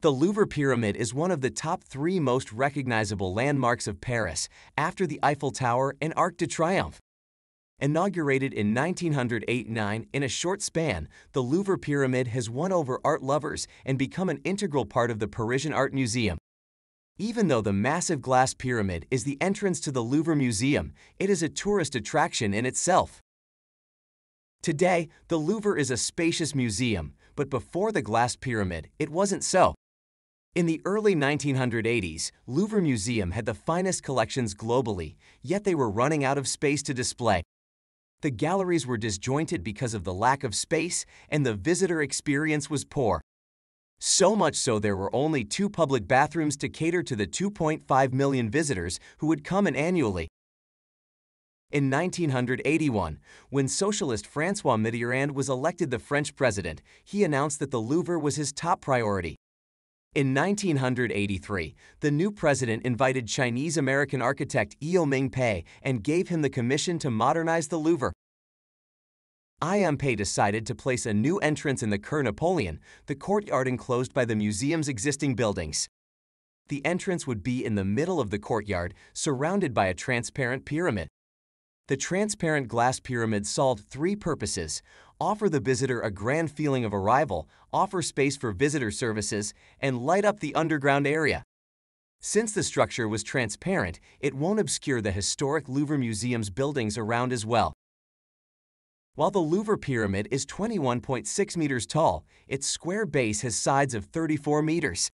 The Louvre Pyramid is one of the top three most recognizable landmarks of Paris, after the Eiffel Tower and Arc de Triomphe. Inaugurated in 1908-9 in a short span, the Louvre Pyramid has won over art lovers and become an integral part of the Parisian Art Museum. Even though the massive glass pyramid is the entrance to the Louvre Museum, it is a tourist attraction in itself. Today, the Louvre is a spacious museum, but before the glass pyramid, it wasn't so. In the early 1980s, Louvre Museum had the finest collections globally, yet they were running out of space to display. The galleries were disjointed because of the lack of space, and the visitor experience was poor. So much so there were only two public bathrooms to cater to the 2.5 million visitors who would come in annually. In 1981, when socialist Francois Mitterrand was elected the French president, he announced that the Louvre was his top priority. In 1983, the new president invited Chinese American architect Ieoh Ming Pei and gave him the commission to modernize the Louvre. I.M. Pei decided to place a new entrance in the Cours Napoleon, the courtyard enclosed by the museum's existing buildings. The entrance would be in the middle of the courtyard, surrounded by a transparent pyramid. The transparent glass pyramid solved three purposes offer the visitor a grand feeling of arrival, offer space for visitor services, and light up the underground area. Since the structure was transparent, it won't obscure the historic Louvre Museum's buildings around as well. While the Louvre Pyramid is 21.6 meters tall, its square base has sides of 34 meters.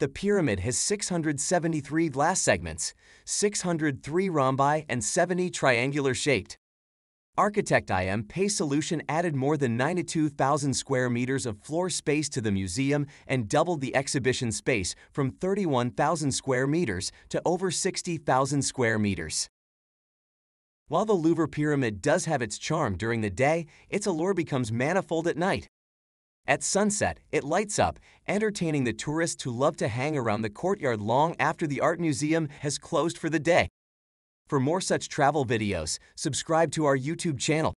The pyramid has 673 glass segments, 603 rhombi, and 70 triangular shaped. Architect IM Pei Solution added more than 92,000 square meters of floor space to the museum and doubled the exhibition space from 31,000 square meters to over 60,000 square meters. While the Louvre Pyramid does have its charm during the day, its allure becomes manifold at night. At sunset, it lights up, entertaining the tourists who love to hang around the courtyard long after the art museum has closed for the day. For more such travel videos, subscribe to our YouTube channel.